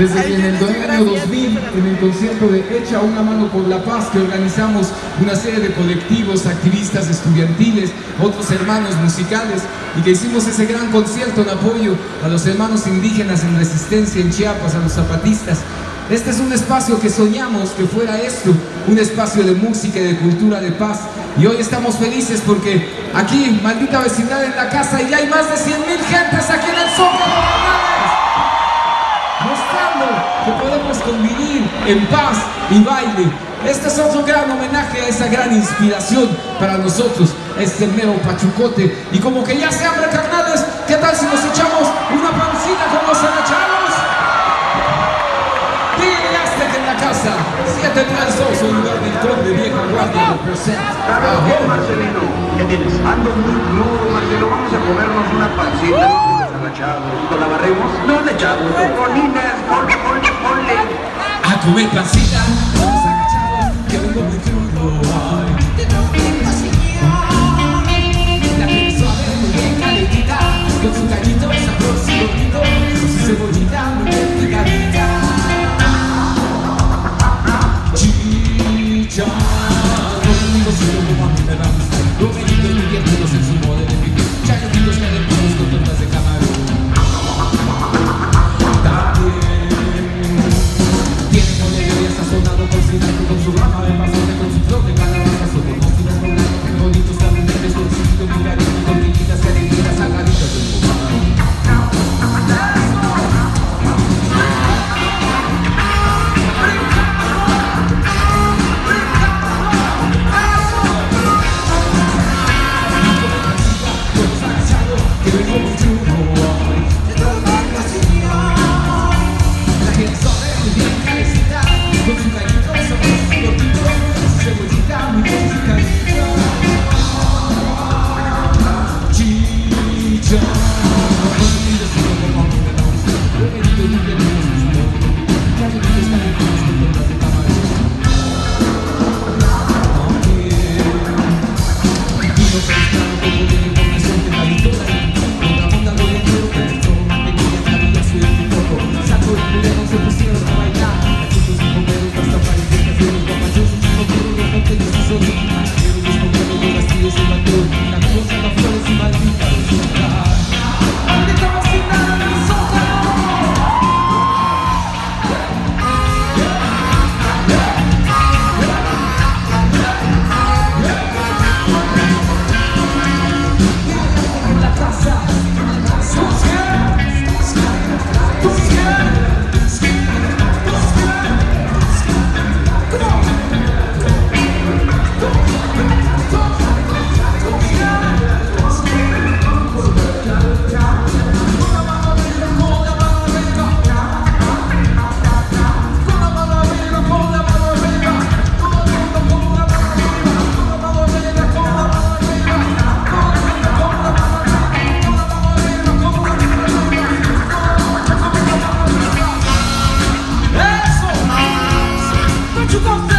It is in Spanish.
Desde que en el año 2000, en el concierto de Echa una mano por la paz, que organizamos una serie de colectivos, activistas estudiantiles, otros hermanos musicales, y que hicimos ese gran concierto en apoyo a los hermanos indígenas en resistencia en Chiapas, a los zapatistas. Este es un espacio que soñamos que fuera esto, un espacio de música y de cultura de paz. Y hoy estamos felices porque aquí, maldita vecindad en la casa, y hay más de 100 mil gentes aquí en el Zócalo en paz y baile. Este es otro gran homenaje a esa gran inspiración para nosotros, este mero pachucote. Y como que ya se hambre, carnales, ¿qué tal si nos echamos una pancita con los anachados? Dile Aztec en la casa, 732, un lugar del tron de vieja guardia ¿Sabes qué, Marcelino? ¿Qué tienes? Ando muy crudo, Marcelo. Vamos a comernos una pancita con los agachados. ¿Con la barremos? No le echamos. Con Inés, ponle, ponle, ponle. A agachados, que vengo muy crudo. Alright. Come on.